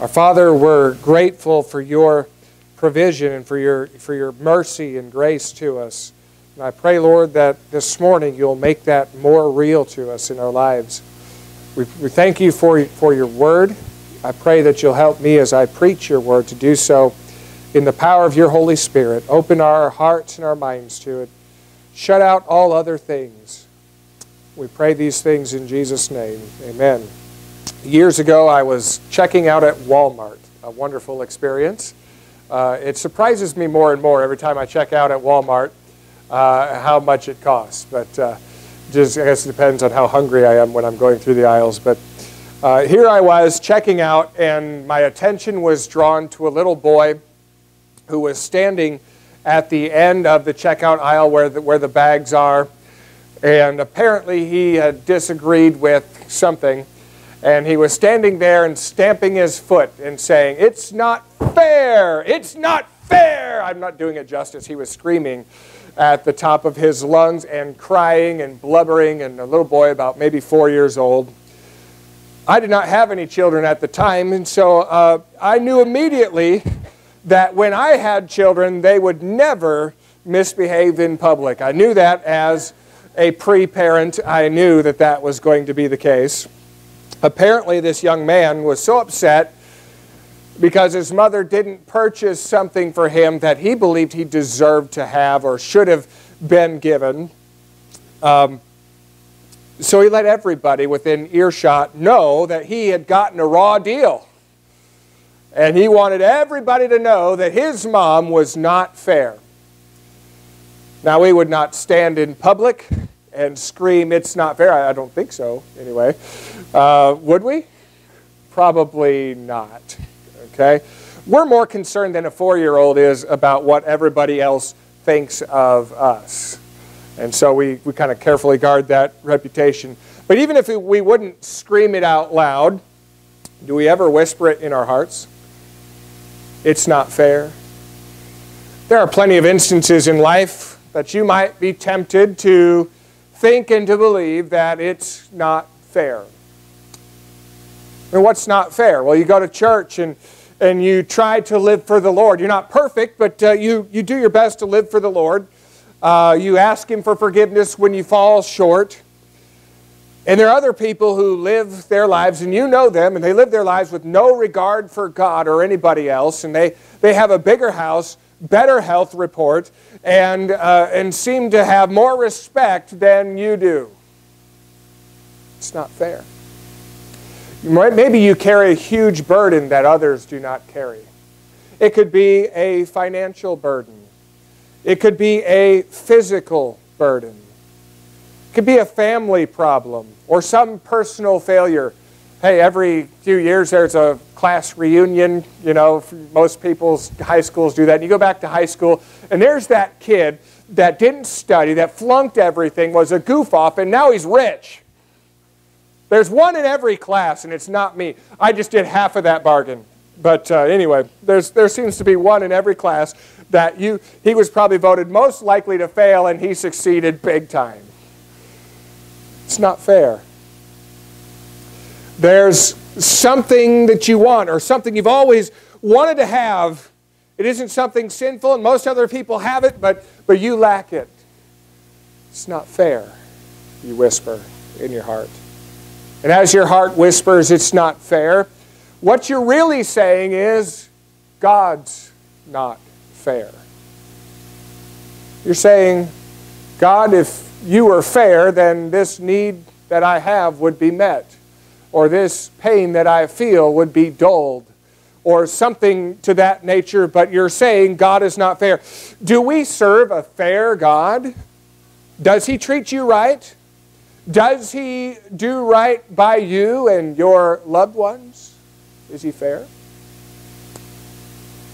Our Father, we're grateful for your provision and for your, for your mercy and grace to us. And I pray, Lord, that this morning you'll make that more real to us in our lives. We, we thank you for, for your word. I pray that you'll help me as I preach your word to do so in the power of your Holy Spirit. Open our hearts and our minds to it. Shut out all other things. We pray these things in Jesus' name. Amen. Years ago, I was checking out at Walmart, a wonderful experience. Uh, it surprises me more and more every time I check out at Walmart uh, how much it costs. But uh, just, I guess it depends on how hungry I am when I'm going through the aisles. But uh, here I was checking out, and my attention was drawn to a little boy who was standing at the end of the checkout aisle where the, where the bags are. And apparently he had disagreed with something and he was standing there and stamping his foot and saying, It's not fair! It's not fair! I'm not doing it justice. He was screaming at the top of his lungs and crying and blubbering, and a little boy about maybe four years old. I did not have any children at the time, and so uh, I knew immediately that when I had children, they would never misbehave in public. I knew that as a pre parent, I knew that that was going to be the case. Apparently, this young man was so upset because his mother didn't purchase something for him that he believed he deserved to have or should have been given. Um, so he let everybody within earshot know that he had gotten a raw deal. And he wanted everybody to know that his mom was not fair. Now, we would not stand in public and scream, It's not fair. I don't think so, anyway. Uh, would we? Probably not. Okay? We're more concerned than a four year old is about what everybody else thinks of us. And so we, we kind of carefully guard that reputation. But even if we wouldn't scream it out loud, do we ever whisper it in our hearts? It's not fair. There are plenty of instances in life that you might be tempted to think and to believe that it's not fair. And what's not fair? Well, you go to church and, and you try to live for the Lord. You're not perfect, but uh, you, you do your best to live for the Lord. Uh, you ask Him for forgiveness when you fall short. And there are other people who live their lives, and you know them, and they live their lives with no regard for God or anybody else, and they, they have a bigger house, better health report, and, uh, and seem to have more respect than you do. It's not fair. Maybe you carry a huge burden that others do not carry. It could be a financial burden. It could be a physical burden. It could be a family problem or some personal failure. Hey, every few years there's a class reunion. You know, most people's high schools do that. And you go back to high school, and there's that kid that didn't study, that flunked everything, was a goof off, and now he's rich. There's one in every class, and it's not me. I just did half of that bargain. But uh, anyway, there's, there seems to be one in every class that you, he was probably voted most likely to fail, and he succeeded big time. It's not fair. There's something that you want or something you've always wanted to have. It isn't something sinful, and most other people have it, but, but you lack it. It's not fair, you whisper in your heart. And as your heart whispers, it's not fair, what you're really saying is, God's not fair. You're saying, God, if you were fair, then this need that I have would be met, or this pain that I feel would be dulled, or something to that nature, but you're saying God is not fair. Do we serve a fair God? Does He treat you right? Does he do right by you and your loved ones? Is he fair?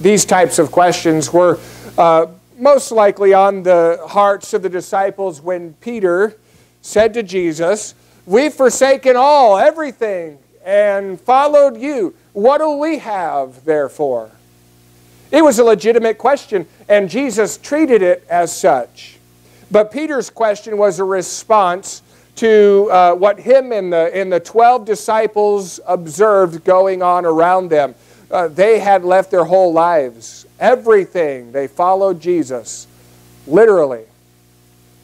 These types of questions were uh, most likely on the hearts of the disciples when Peter said to Jesus, We've forsaken all, everything, and followed you. What do we have, therefore? It was a legitimate question, and Jesus treated it as such. But Peter's question was a response to uh, what him and the, and the 12 disciples observed going on around them. uh, they had left their whole lives, everything. They followed Jesus, literally.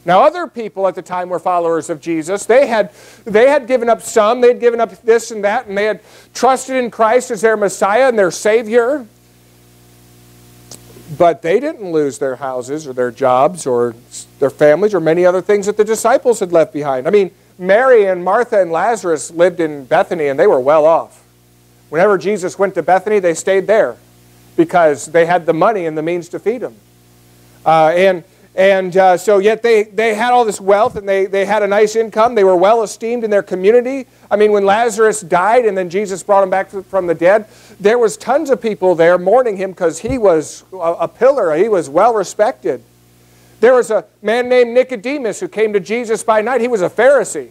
Now, other people at the time were followers of Jesus. They had, they had given up some, they had given up this and that, and they had trusted in Christ as their Messiah and their Savior. But they didn't lose their houses or their jobs or their families or many other things that the disciples had left behind. I mean, Mary and Martha and Lazarus lived in Bethany and they were well off. Whenever Jesus went to Bethany, they stayed there because they had the money and the means to feed them. Uh, and and uh, so, yet they, they had all this wealth and they, they had a nice income. They were well esteemed in their community. I mean, when Lazarus died and then Jesus brought him back from the dead, there was tons of people there mourning him because he was a, a pillar. He was well respected. There was a man named Nicodemus who came to Jesus by night. He was a Pharisee.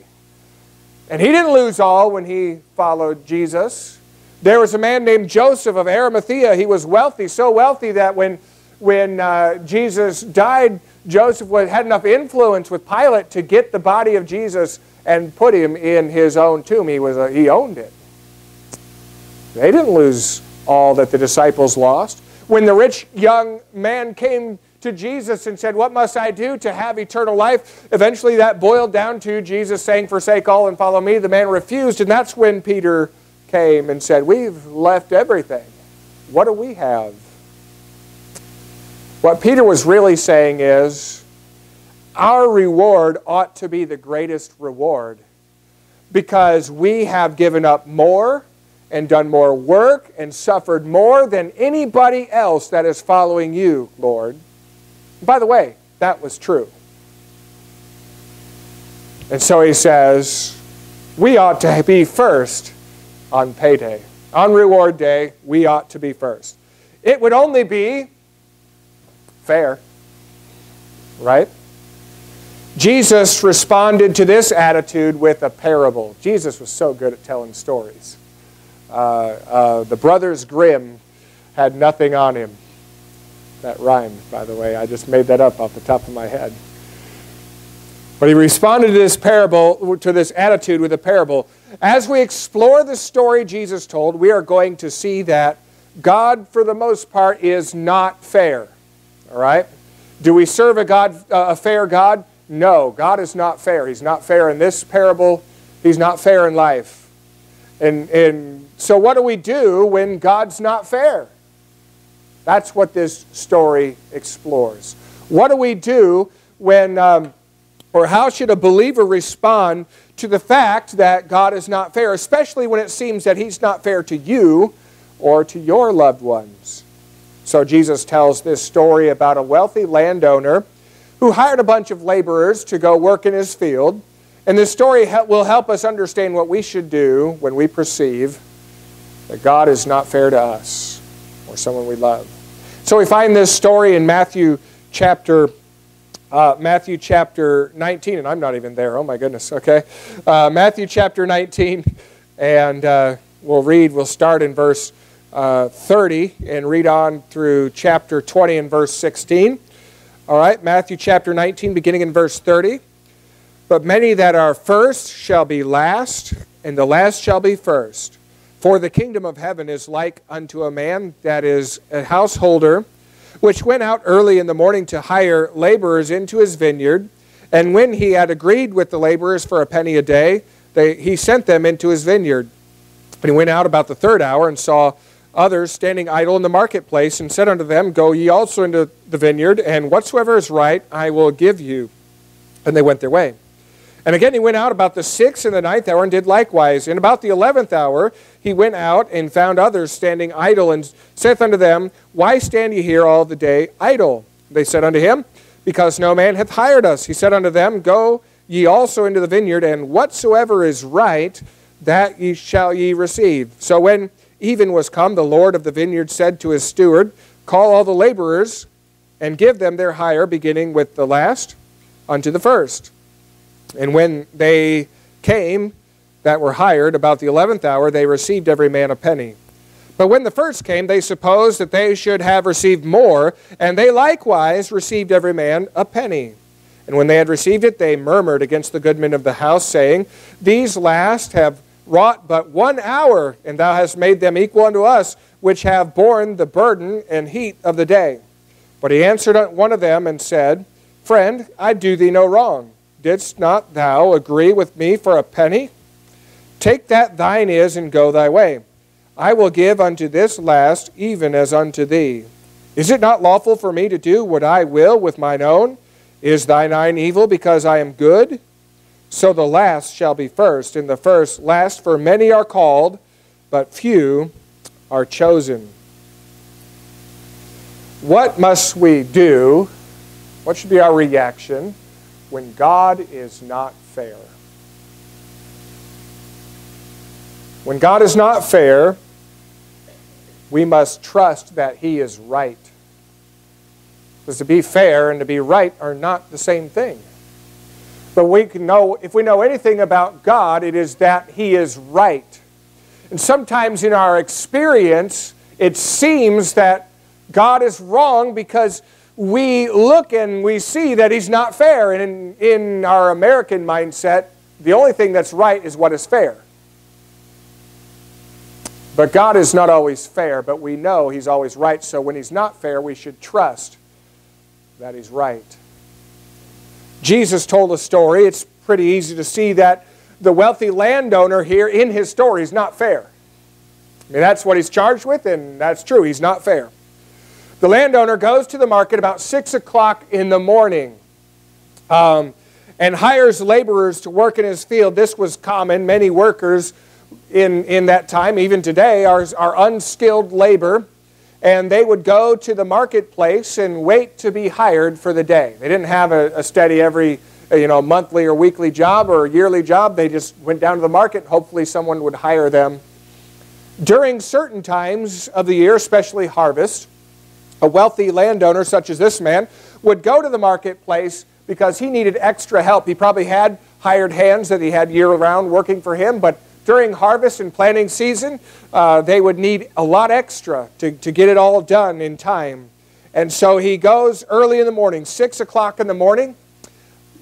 And he didn't lose all when he followed Jesus. There was a man named Joseph of Arimathea. He was wealthy, so wealthy that when, when uh, Jesus died, Joseph had enough influence with Pilate to get the body of Jesus and put him in his own tomb. He, was a, he owned it. They didn't lose all that the disciples lost. When the rich young man came to Jesus and said, What must I do to have eternal life? Eventually that boiled down to Jesus saying, Forsake all and follow me. The man refused, and that's when Peter came and said, We've left everything. What do we have? What Peter was really saying is, our reward ought to be the greatest reward because we have given up more and done more work and suffered more than anybody else that is following you, Lord. By the way, that was true. And so he says, we ought to be first on payday. On reward day, we ought to be first. It would only be fair. Right? Jesus responded to this attitude with a parable. Jesus was so good at telling stories. Uh, uh, the brothers Grimm had nothing on him. That rhymed, by the way. I just made that up off the top of my head. But he responded to this parable, to this attitude with a parable. As we explore the story Jesus told, we are going to see that God, for the most part, is not fair. All right? Do we serve a God, uh, a fair God? No, God is not fair. He's not fair in this parable. He's not fair in life. And, and so what do we do when God's not fair? That's what this story explores. What do we do when, um, or how should a believer respond to the fact that God is not fair, especially when it seems that He's not fair to you or to your loved ones? So Jesus tells this story about a wealthy landowner who hired a bunch of laborers to go work in his field. And this story will help us understand what we should do when we perceive that God is not fair to us or someone we love. So we find this story in Matthew chapter uh, Matthew chapter 19, and I'm not even there. Oh my goodness. Okay, uh, Matthew chapter 19, and uh, we'll read. We'll start in verse uh, 30 and read on through chapter 20 and verse 16. All right, Matthew chapter 19, beginning in verse 30. But many that are first shall be last, and the last shall be first. For the kingdom of heaven is like unto a man that is a householder, which went out early in the morning to hire laborers into his vineyard. And when he had agreed with the laborers for a penny a day, they, he sent them into his vineyard. And he went out about the third hour and saw others standing idle in the marketplace, and said unto them, Go ye also into the vineyard, and whatsoever is right I will give you. And they went their way. And again he went out about the sixth and the ninth hour, and did likewise. And about the eleventh hour he went out and found others standing idle, and saith unto them, Why stand ye here all the day idle? They said unto him, Because no man hath hired us. He said unto them, Go ye also into the vineyard, and whatsoever is right, that ye shall ye receive. So when even was come, the Lord of the vineyard said to his steward, Call all the laborers and give them their hire, beginning with the last unto the first. And when they came that were hired about the eleventh hour, they received every man a penny. But when the first came, they supposed that they should have received more, and they likewise received every man a penny. And when they had received it, they murmured against the goodman of the house, saying, These last have wrought but one hour, and thou hast made them equal unto us, which have borne the burden and heat of the day. But he answered one of them and said, Friend, I do thee no wrong. Didst not thou agree with me for a penny? Take that thine is, and go thy way. I will give unto this last even as unto thee. Is it not lawful for me to do what I will with mine own? Is thine eye evil because I am good? So the last shall be first, and the first last, for many are called, but few are chosen. What must we do? What should be our reaction when God is not fair? When God is not fair, we must trust that He is right. Because to be fair and to be right are not the same thing. But we can know, if we know anything about God, it is that He is right. And sometimes in our experience, it seems that God is wrong because we look and we see that He's not fair. And in, in our American mindset, the only thing that's right is what is fair. But God is not always fair, but we know He's always right. So when He's not fair, we should trust that He's right. Jesus told a story. It's pretty easy to see that the wealthy landowner here in his story is not fair. I mean, that's what he's charged with, and that's true. He's not fair. The landowner goes to the market about 6 o'clock in the morning um, and hires laborers to work in his field. This was common. Many workers in, in that time, even today, are, are unskilled labor. And they would go to the marketplace and wait to be hired for the day. They didn't have a, a steady every uh, you know, monthly or weekly job or a yearly job. They just went down to the market. Hopefully, someone would hire them. During certain times of the year, especially harvest, a wealthy landowner such as this man would go to the marketplace because he needed extra help. He probably had hired hands that he had year round working for him, but during harvest and planting season, uh, they would need a lot extra to, to get it all done in time. And so he goes early in the morning, 6 o'clock in the morning,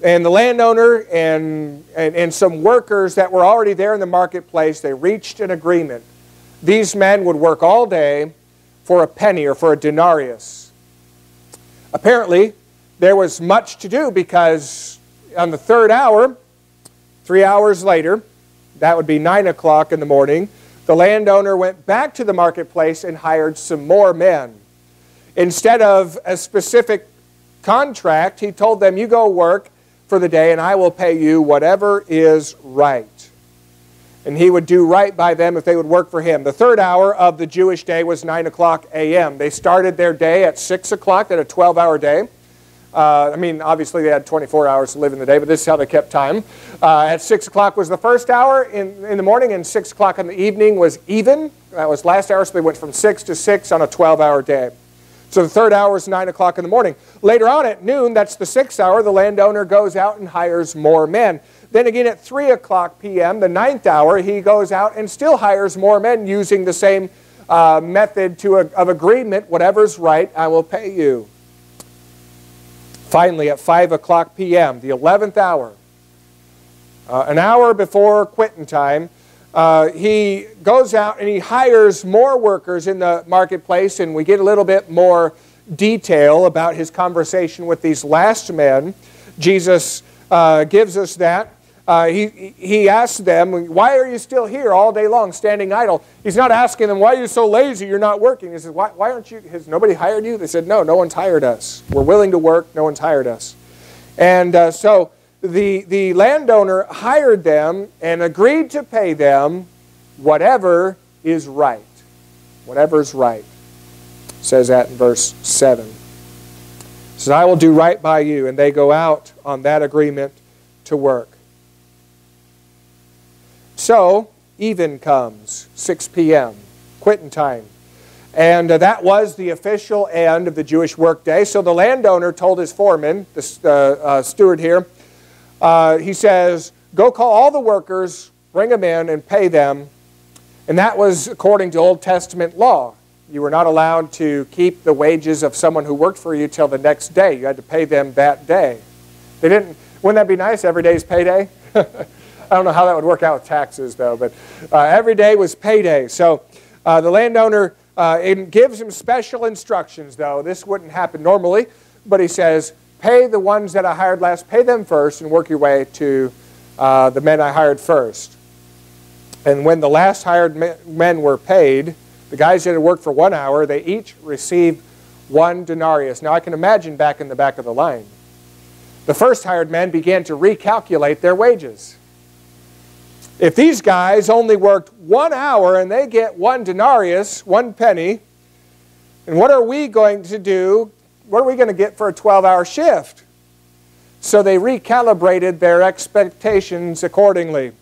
and the landowner and, and, and some workers that were already there in the marketplace, they reached an agreement. These men would work all day for a penny or for a denarius. Apparently, there was much to do because on the third hour, three hours later, that would be 9 o'clock in the morning, the landowner went back to the marketplace and hired some more men. Instead of a specific contract, he told them, You go work for the day, and I will pay you whatever is right. And he would do right by them if they would work for him. The third hour of the Jewish day was 9 o'clock a.m. They started their day at 6 o'clock, at a 12 hour day. Uh, I mean, obviously they had 24 hours to live in the day, but this is how they kept time. Uh, at 6 o'clock was the first hour in, in the morning, and 6 o'clock in the evening was even. That was last hour, so they went from 6 to 6 on a 12 hour day. So the third hour is 9 o'clock in the morning. Later on at noon, that's the sixth hour, the landowner goes out and hires more men. Then again at 3 o'clock p.m., the ninth hour, he goes out and still hires more men using the same uh, method to a, of agreement. Whatever's right, I will pay you. Finally, at 5 o'clock p.m., the 11th hour, uh, an hour before quitting time, uh, he goes out and he hires more workers in the marketplace, and we get a little bit more detail about his conversation with these last men. Jesus uh, gives us that uh, he, he asks them, Why are you still here all day long standing idle? He's not asking them, Why are you so lazy? You're not working. He says, Why, why aren't you? Has nobody hired you? They said, No, no one's hired us. We're willing to work, no one's hired us. And uh, so the, the landowner hired them and agreed to pay them whatever is right. Whatever is right. Says that in verse 7. It says, I will do right by you. And they go out on that agreement to work. So, even comes, 6 p.m., quitting time. And uh, that was the official end of the Jewish workday. So the landowner told his foreman, the uh, uh, steward here, uh, he says, Go call all the workers, bring them in, and pay them. And that was according to Old Testament law. You were not allowed to keep the wages of someone who worked for you till the next day. You had to pay them that day. They didn't. Wouldn't that be nice? Every day's payday. I don't know how that would work out with taxes, though, but uh, every day was payday. So uh, the landowner uh, gives him special instructions, though. This wouldn't happen normally, but he says, pay the ones that I hired last, pay them first, and work your way to uh, the men I hired first. And when the last hired men were paid, the guys that had worked for one hour, they each received one denarius. Now I can imagine back in the back of the line. The first hired men began to recalculate their wages. If these guys only worked one hour and they get one denarius, one penny, and what are we going to do? What are we going to get for a 12 hour shift? So they recalibrated their expectations accordingly.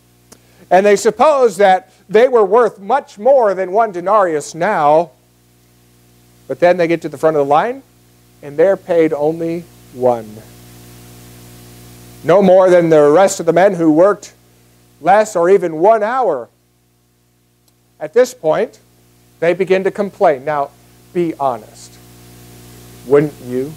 And they supposed that they were worth much more than one denarius now. But then they get to the front of the line and they're paid only one. No more than the rest of the men who worked less or even one hour. At this point, they begin to complain. Now, be honest. Wouldn't you?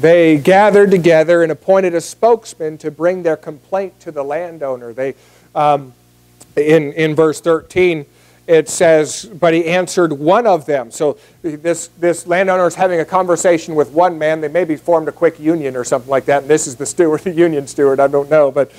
They gathered together and appointed a spokesman to bring their complaint to the landowner. They, um, in, in verse 13, it says, but he answered one of them. So this, this landowner is having a conversation with one man. They maybe formed a quick union or something like that, and this is the steward, the union steward, I don't know. But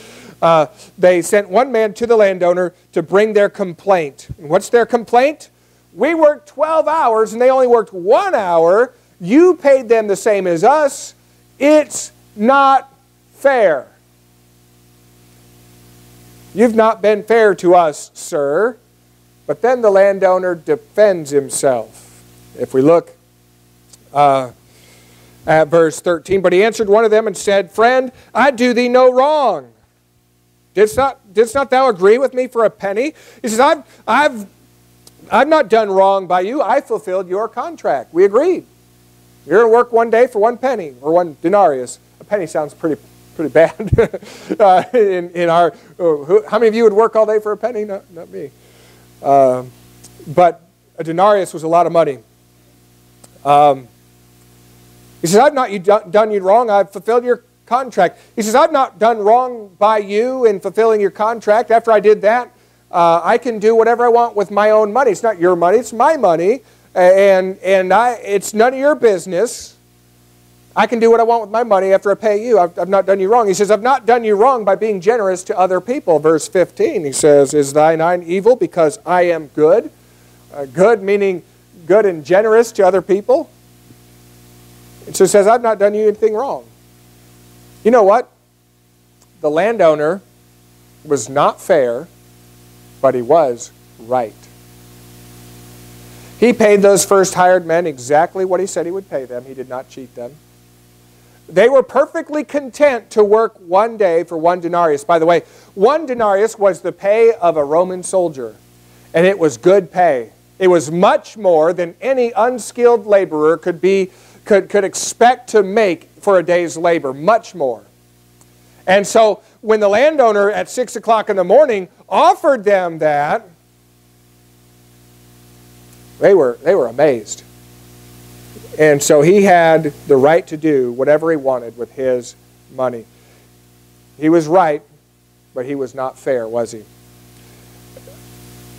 uh, they sent one man to the landowner to bring their complaint. And what's their complaint? We worked 12 hours and they only worked one hour. You paid them the same as us. It's not fair. You've not been fair to us, sir. But then the landowner defends himself. If we look uh, at verse 13, but he answered one of them and said, Friend, I do thee no wrong. Didst not, didst not thou agree with me for a penny? He says, I've, I've, I've not done wrong by you. I fulfilled your contract. We agreed. You're going to work one day for one penny or one denarius. A penny sounds pretty, pretty bad uh, in, in our. Uh, who, how many of you would work all day for a penny? Not, not me. Uh, but a denarius was a lot of money. Um, he says, I've not you done you wrong. I've fulfilled your contract. He says, I've not done wrong by you in fulfilling your contract. After I did that, uh, I can do whatever I want with my own money. It's not your money, it's my money. And, and I, it's none of your business. I can do what I want with my money after I pay you. I've, I've, not done you wrong. He says, I've not done you wrong by being generous to other people. Verse 15, he says, Is thine eye evil because I am good? Uh, good meaning good and generous to other people. And so it says, I've not done you anything wrong. You know what? The landowner was not fair, but he was right. He paid those first hired men exactly what he said he would pay them. He did not cheat them. They were perfectly content to work one day for one denarius. By the way, one denarius was the pay of a Roman soldier, and it was good pay. It was much more than any unskilled laborer could, be, could, could expect to make for a day's labor, much more. And so when the landowner at 6 o'clock in the morning offered them that, they were, they were amazed. And so he had the right to do whatever he wanted with his money. He was right, but he was not fair, was he?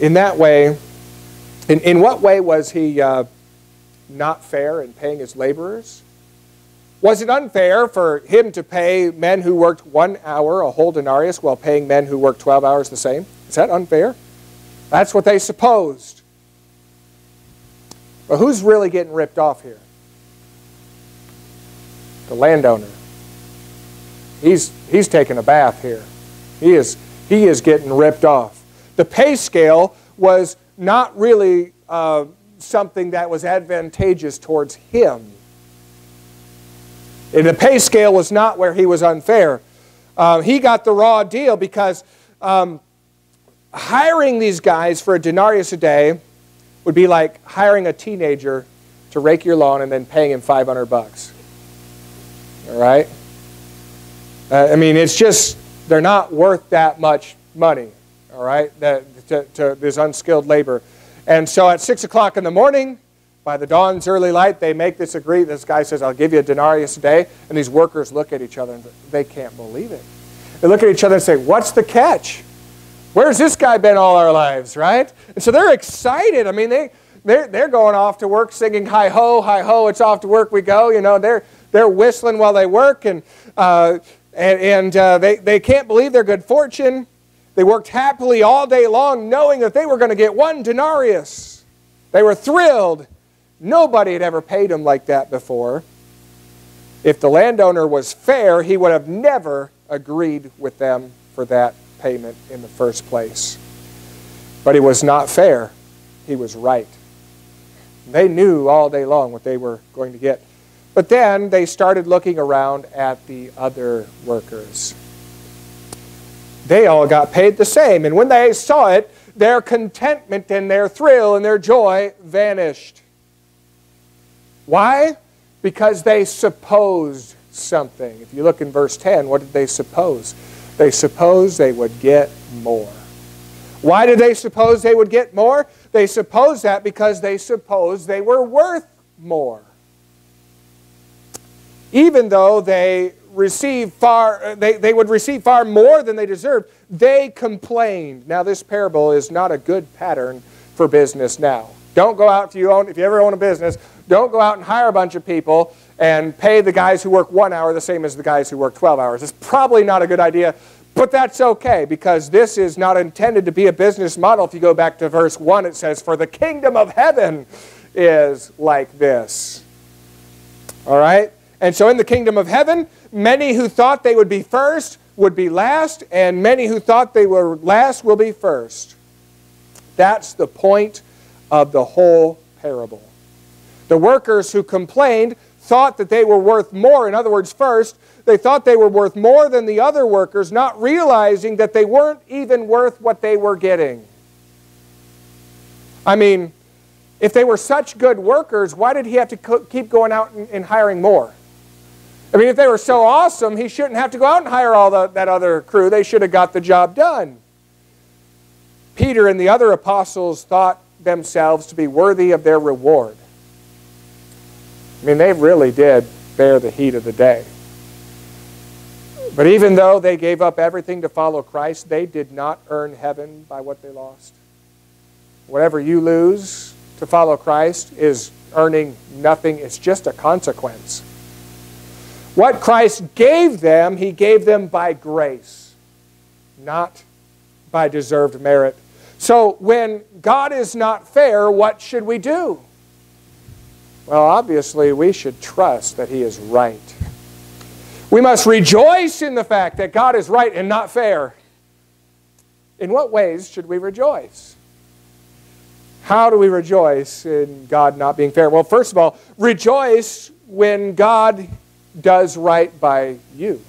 In that way, in, in what way was he uh, not fair in paying his laborers? Was it unfair for him to pay men who worked one hour a whole denarius while paying men who worked 12 hours the same? Is that unfair? That's what they supposed. But who's really getting ripped off here? the landowner. He's, he's taking a bath here. He is, he is getting ripped off. The pay scale was not really uh, something that was advantageous towards him. And the pay scale was not where he was unfair. Uh, he got the raw deal because um, hiring these guys for a denarius a day would be like hiring a teenager to rake your lawn and then paying him 500 bucks. All right? Uh, I mean, it's just, they're not worth that much money, all right, that, to, to this unskilled labor. And so at 6 o'clock in the morning, By the dawn's early light, they make this agree. This guy says, I'll give you a denarius a day. And these workers look at each other and they can't believe it. They look at each other and say, What's the catch? Where's this guy been all our lives, right? And so they're excited. I mean, they, they're, they're going off to work singing, Hi ho, hi ho, it's off to work we go. You know, they're, they're whistling while they work. And, uh, and, and uh, they, they can't believe their good fortune. They worked happily all day long knowing that they were going to get one denarius. They were thrilled Nobody had ever paid him like that before. If the landowner was fair, he would have never agreed with them for that payment in the first place. But he was not fair. He was right. They knew all day long what they were going to get. But then they started looking around at the other workers. They all got paid the same. And when they saw it, their contentment and their thrill and their joy vanished. Why? Because they supposed something. If you look in verse 10, what did they suppose? They supposed they would get more. Why did they suppose they would get more? They supposed that because they supposed they were worth more. Even though they received far they, they would receive far more than they deserved, they complained. Now this parable is not a good pattern for business now. Don't go out if you own if you ever own a business, don't go out and hire a bunch of people and pay the guys who work one hour the same as the guys who work 12 hours. It's probably not a good idea, but that's okay because this is not intended to be a business model. If you go back to verse 1, it says, For the kingdom of heaven is like this. All right? And so in the kingdom of heaven, many who thought they would be first would be last, and many who thought they were last will be first. That's the point of the whole parable. The workers who complained thought that they were worth more. In other words, first, they thought they were worth more than the other workers, not realizing that they weren't even worth what they were getting. I mean, if they were such good workers, why did he have to keep going out and, hiring more? I mean, if they were so awesome, he shouldn't have to go out and hire all the, that other crew. They should have got the job done. Peter and the other apostles thought themselves to be worthy of their reward. I mean, they really did bear the heat of the day. But even though they gave up everything to follow Christ, they did not earn heaven by what they lost. Whatever you lose to follow Christ is earning nothing, it's just a consequence. What Christ gave them, he gave them by grace, not by deserved merit. So when God is not fair, what should we do? Well, obviously, we should trust that He is right. We must rejoice in the fact that God is right and not fair. In what ways should we rejoice? How do we rejoice in God not being fair? Well, first of all, rejoice when God does right by you.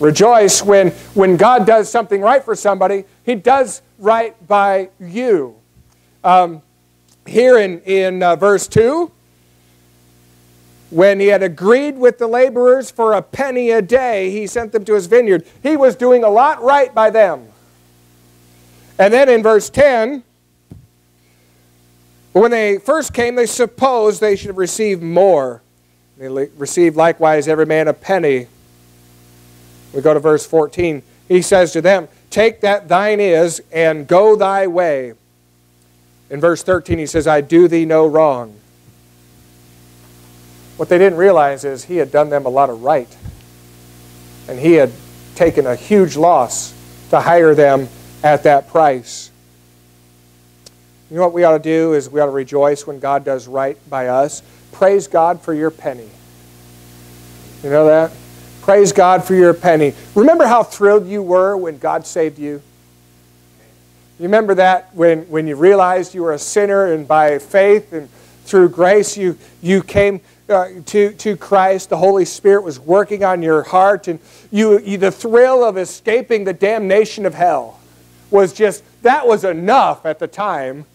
Rejoice when, when God does something right for somebody, He does right by you. Um, here in, in uh, verse 2, when he had agreed with the laborers for a penny a day, he sent them to his vineyard. He was doing a lot right by them. And then in verse 10, when they first came, they supposed they should have received more. They received likewise every man a penny. We go to verse 14. He says to them, Take that thine is, and go thy way. In verse 13, he says, I do thee no wrong. What they didn't realize is he had done them a lot of right. And he had taken a huge loss to hire them at that price. You know what we ought to do is we ought to rejoice when God does right by us. Praise God for your penny. You know that? Praise God for your penny. Remember how thrilled you were when God saved you? You remember that when, when you realized you were a sinner and by faith and through grace you, you came uh, to, to Christ. The Holy Spirit was working on your heart and you, you, the thrill of escaping the damnation of hell was just, that was enough at the time.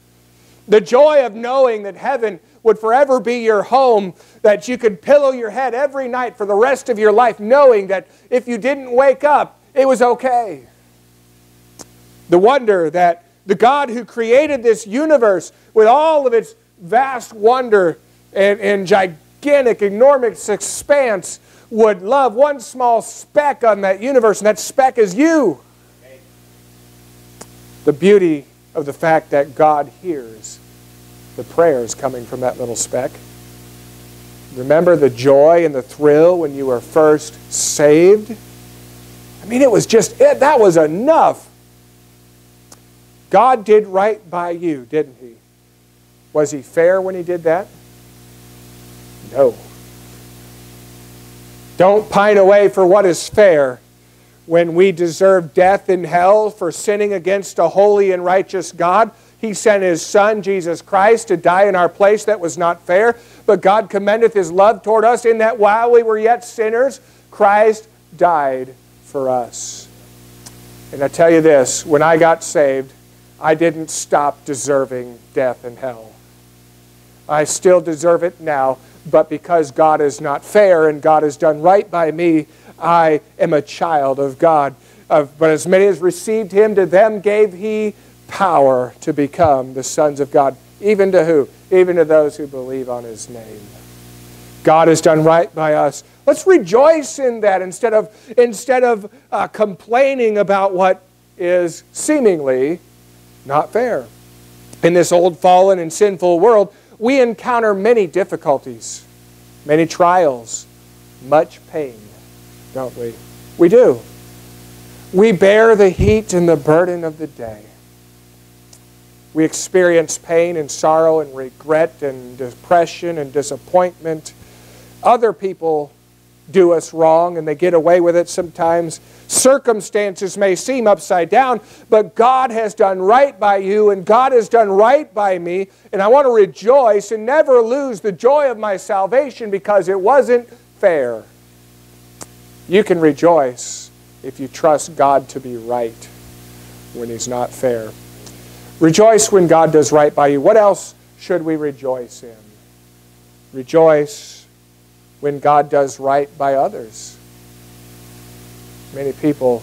The joy of knowing that heaven would forever be your home, that you could pillow your head every night for the rest of your life, knowing that if you didn't wake up, it was okay. The wonder that the God who created this universe with all of its vast wonder and, and gigantic, enormous expanse would love one small speck on that universe, and that speck is you. The beauty of the fact that God hears the prayers coming from that little speck. Remember the joy and the thrill when you were first saved? I mean, it was just, it, that was enough. God did right by you, didn't He? Was He fair when He did that? No. Don't pine away for what is fair when we deserve death in hell for sinning against a holy and righteous God. He sent His Son, Jesus Christ, to die in our place that was not fair. But God commendeth His love toward us in that while we were yet sinners, Christ died for us. And I tell you this when I got saved, I didn't stop deserving death and hell. I still deserve it now, but because God is not fair and God has done right by me, I am a child of God. but as many as received him, to them gave he power to become the sons of God. Even to who? Even to those who believe on his name. God has done right by us. Let's rejoice in that instead of, instead of uh, complaining about what is seemingly not fair. In this old, fallen, and sinful world, we encounter many difficulties, many trials, much pain, don't we? We do. We bear the heat and the burden of the day. We experience pain and sorrow and regret and depression and disappointment. Other people do us wrong and they get away with it sometimes. Circumstances may seem upside down, but God has done right by you and God has done right by me. And I want to rejoice and never lose the joy of my salvation because it wasn't fair. You can rejoice if you trust God to be right when He's not fair. Rejoice when God does right by you. What else should we rejoice in? Rejoice when God does right by others. Many people,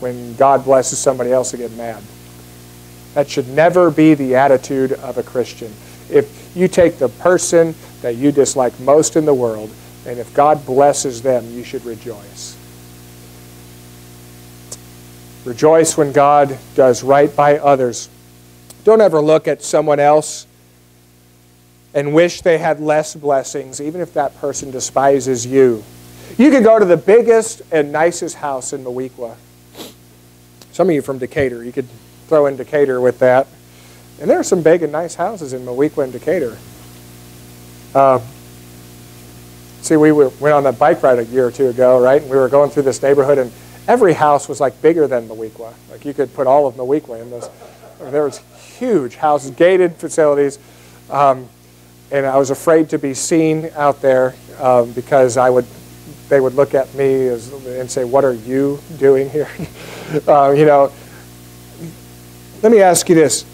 when God blesses somebody else, they get mad. That should never be the attitude of a Christian. If you take the person that you dislike most in the world, and if God blesses them, you should rejoice. Rejoice when God does right by others. Don't ever look at someone else and wish they had less blessings, even if that person despises you. You could go to the biggest and nicest house in Moweaqua. Some of you from Decatur, you could throw in Decatur with that. And there are some big and nice houses in Moweaqua and Decatur. Uh, see, we were, went on that bike ride a year or two ago, right? And we were going through this neighborhood, and every house was like bigger than Moweaqua. Like you could put all of Moweaqua in this. There was huge houses, gated facilities. Um, and I was afraid to be seen out there um, because I would, they would look at me as, and say, "What are you doing here?" uh, you know. Let me ask you this: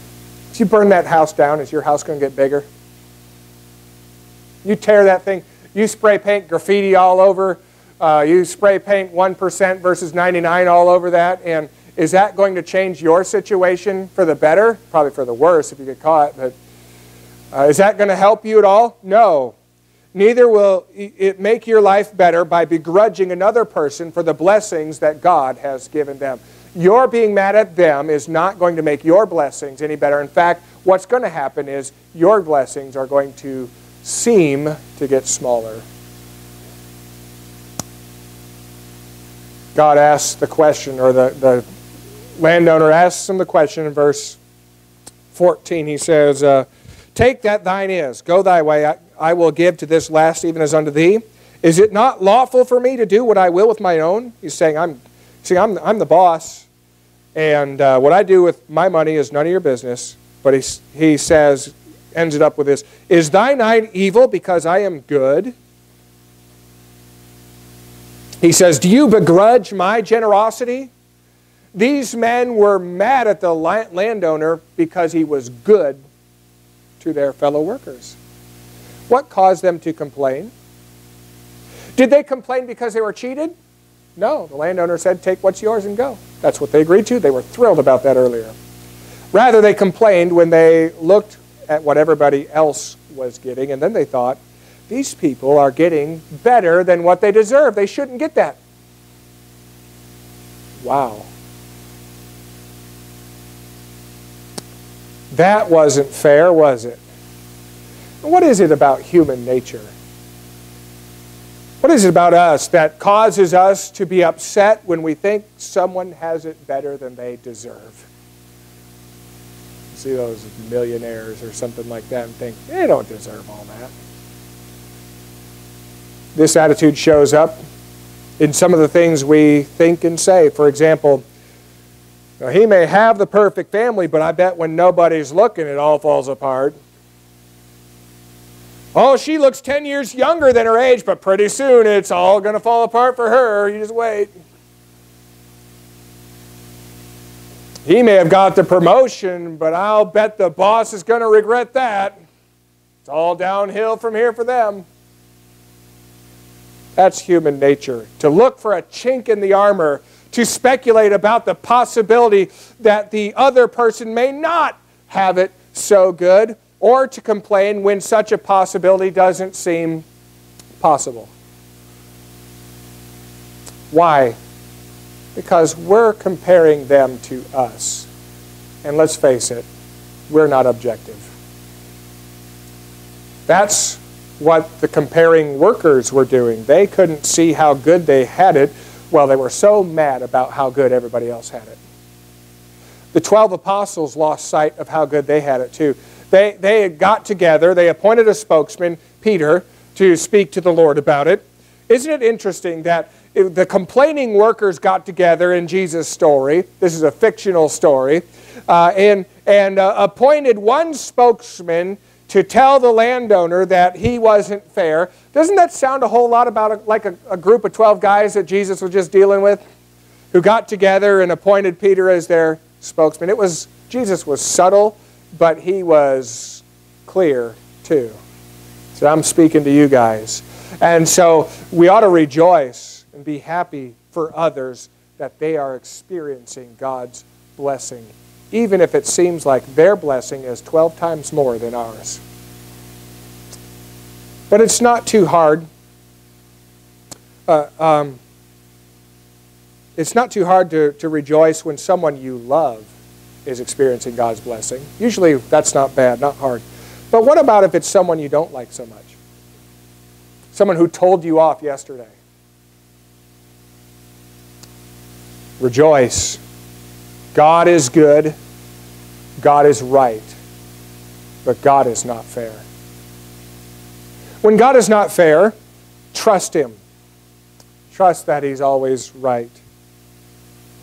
If you burn that house down, is your house going to get bigger? You tear that thing, you spray paint graffiti all over, uh, you spray paint 1% versus 99 all over that, and is that going to change your situation for the better? Probably for the worse if you get caught, but uh, is that going to help you at all? No. Neither will it make your life better by begrudging another person for the blessings that God has given them. Your being mad at them is not going to make your blessings any better. In fact, what's going to happen is your blessings are going to seem to get smaller. God asks the question, or the, the landowner asks him the question in verse 14. He says, uh, Take that thine is, go thy way, I, will give to this last even as unto thee. Is it not lawful for me to do what I will with my own? He's saying, I'm, see, I'm, I'm the boss, and uh, what I do with my money is none of your business. But he, he says, ends it up with this Is thine eye evil because I am good? He says, Do you begrudge my generosity? These men were mad at the landowner because he was good to their fellow workers. What caused them to complain? Did they complain because they were cheated? No. The landowner said, Take what's yours and go. That's what they agreed to. They were thrilled about that earlier. Rather, they complained when they looked at what everybody else was getting, and then they thought, these people are getting better than what they deserve. They shouldn't get that. Wow. That wasn't fair, was it? What is it about human nature? What is it about us that causes us to be upset when we think someone has it better than they deserve? See those millionaires or something like that and think, they don't deserve all that. This attitude shows up in some of the things we think and say. For example, he may have the perfect family, but I bet when nobody's looking, it all falls apart. Oh, she looks 10 years younger than her age, but pretty soon it's all going to fall apart for her. You just wait. He may have got the promotion, but I'll bet the boss is going to regret that. It's all downhill from here for them. That's human nature. To look for a chink in the armor, to speculate about the possibility that the other person may not have it so good or to complain when such a possibility doesn't seem possible. Why? Because we're comparing them to us. And let's face it, we're not objective. That's what the comparing workers were doing. They couldn't see how good they had it. Well, they were so mad about how good everybody else had it. The 12 apostles lost sight of how good they had it too. They, they got together, they appointed a spokesman, Peter, to speak to the Lord about it. Isn't it interesting that the complaining workers got together in Jesus' story? This is a fictional story. Uh, and and uh, appointed one spokesman to tell the landowner that he wasn't fair. Doesn't that sound a whole lot about a, like a, a group of 12 guys that Jesus was just dealing with who got together and appointed Peter as their spokesman? It was Jesus was subtle but he was clear too. So I'm speaking to you guys. And so we ought to rejoice and be happy for others that they are experiencing God's blessing, even if it seems like their blessing is 12 times more than ours. But it's not too hard. Uh, um, it's not too hard to, to rejoice when someone you love is experiencing God's blessing. Usually that's not bad, not hard. But what about if it's someone you don't like so much? Someone who told you off yesterday. Rejoice. God is good. God is right. But God is not fair. When God is not fair, trust Him. Trust that He's always right.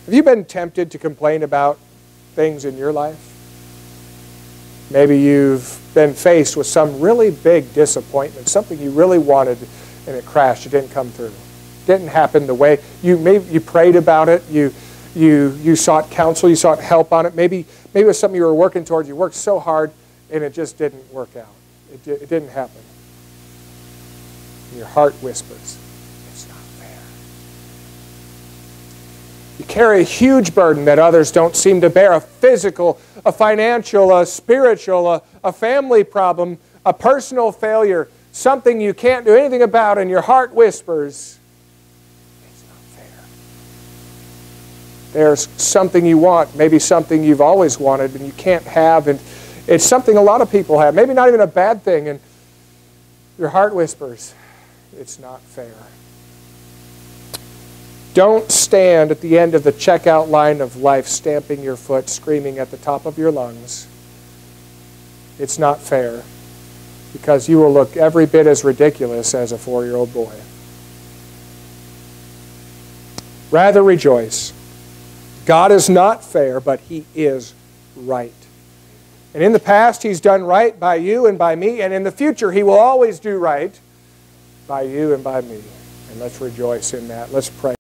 Have you been tempted to complain about things in your life? Maybe you've been faced with some really big disappointment, something you really wanted and it crashed, it didn't come through. It didn't happen the way you maybe you prayed about it, you you you sought counsel, you sought help on it. Maybe maybe it was something you were working towards, you worked so hard and it just didn't work out. It, it didn't happen. And your heart whispers, You carry a huge burden that others don't seem to bear a physical, a financial, a spiritual, a, a family problem, a personal failure, something you can't do anything about, and your heart whispers, It's not fair. There's something you want, maybe something you've always wanted and you can't have, and it's something a lot of people have, maybe not even a bad thing, and your heart whispers, It's not fair. Don't stand at the end of the checkout line of life stamping your foot, screaming at the top of your lungs. It's not fair because you will look every bit as ridiculous as a four year old boy. Rather rejoice. God is not fair, but He is right. And in the past, He's done right by you and by me, and in the future, He will always do right by you and by me. And let's rejoice in that. Let's pray.